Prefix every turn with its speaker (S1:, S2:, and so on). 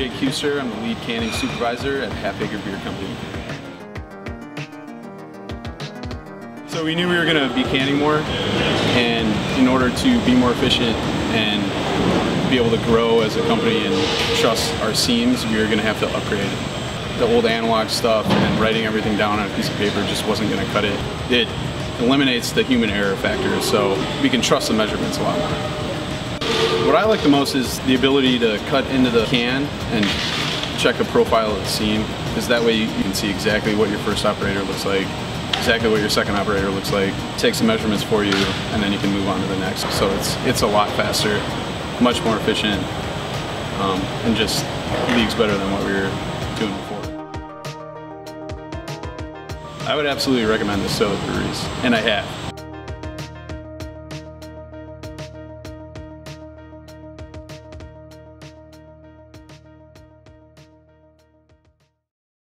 S1: Jake Kuster. I'm the lead canning supervisor at Half Acre Beer Company. So we knew we were going to be canning more, and in order to be more efficient and be able to grow as a company and trust our seams, we were going to have to upgrade. The old analog stuff and writing everything down on a piece of paper just wasn't going to cut it. It eliminates the human error factor, so we can trust the measurements a lot more. What I like the most is the ability to cut into the can and check the profile of the seam, because that way you can see exactly what your first operator looks like, exactly what your second operator looks like, take some measurements for you, and then you can move on to the next. So it's it's a lot faster, much more efficient, um, and just leagues better than what we were doing before. I would absolutely recommend this to other breweries, and I have.